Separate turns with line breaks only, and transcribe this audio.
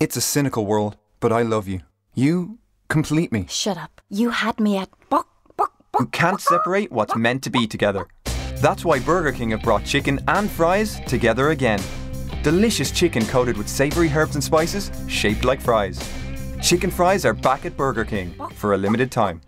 It's a cynical world, but I love you. You complete me.
Shut up. You had me at bok, bok,
bok.
You
can't separate what's meant to be together. That's why Burger King have brought chicken and fries together again. Delicious chicken coated with savory herbs and spices, shaped like fries. Chicken fries are back at Burger King for a limited time.